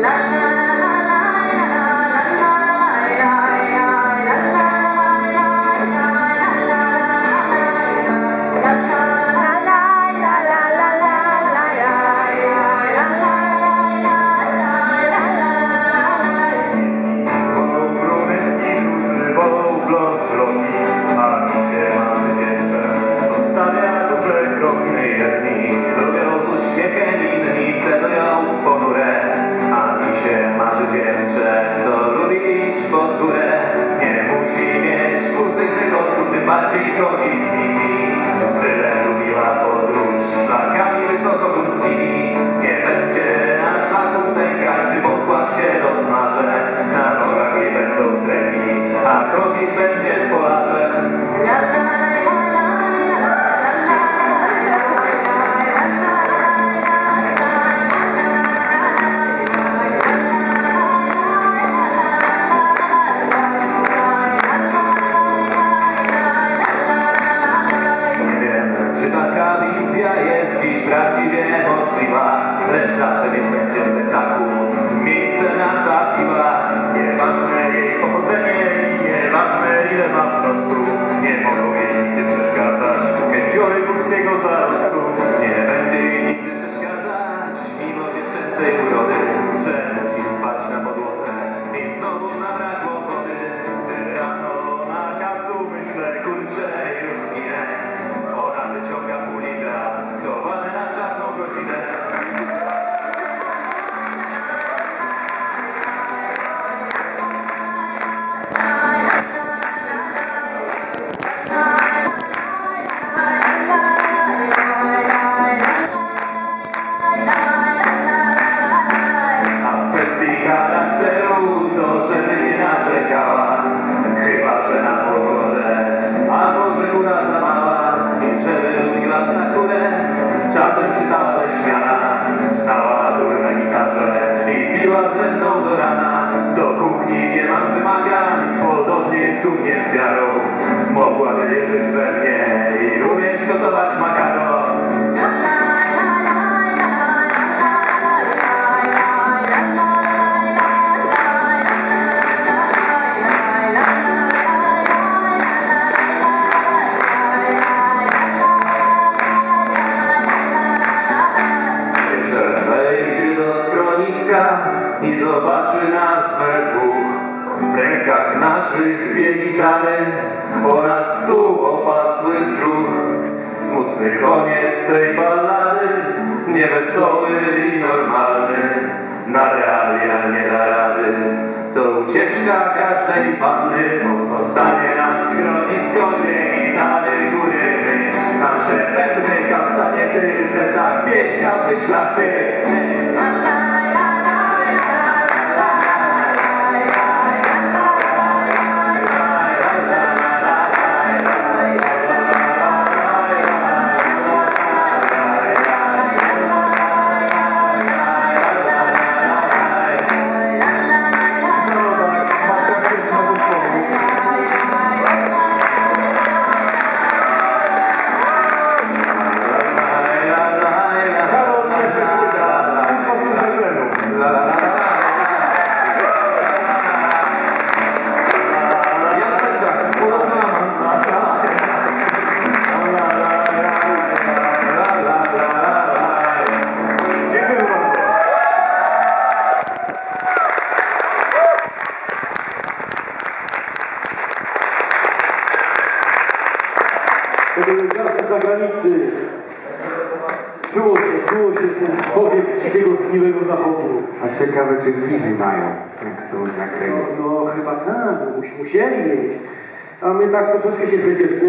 Love chodzić będzie w polarze. Nie wiem, czy taka wizja jest dziś prawdziwie możliwa, lecz zawsze mieć będzie w plecaku u mnie z wiarą Mogłaby wierzyć we mnie i umieć gotować makaron wejdzie do schroniska i zobaczy nas we dwóch. W rękach naszych dwie gitary, ponad stół opasły brzuch. Smutny koniec tej ballady, niewesoły i normalny. Na realia nie da rady, to ucieczka każdej panny. Pozostanie nam schronisko, Z zagranicy. Czuło się, czuło się ten powiew dzikiego, zgniłego zachodu. A ciekawe, czy wizy mają, jak są na kraju. No, no chyba tak, mus- musieli mieć. A my tak troszeczkę się przecież